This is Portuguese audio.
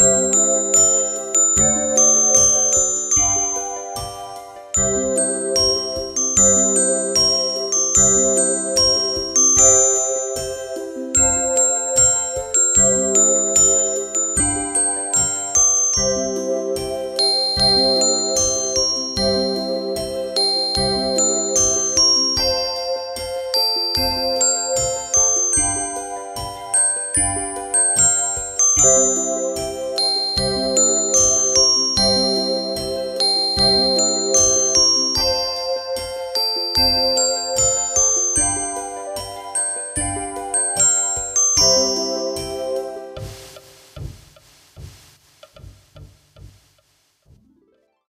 Música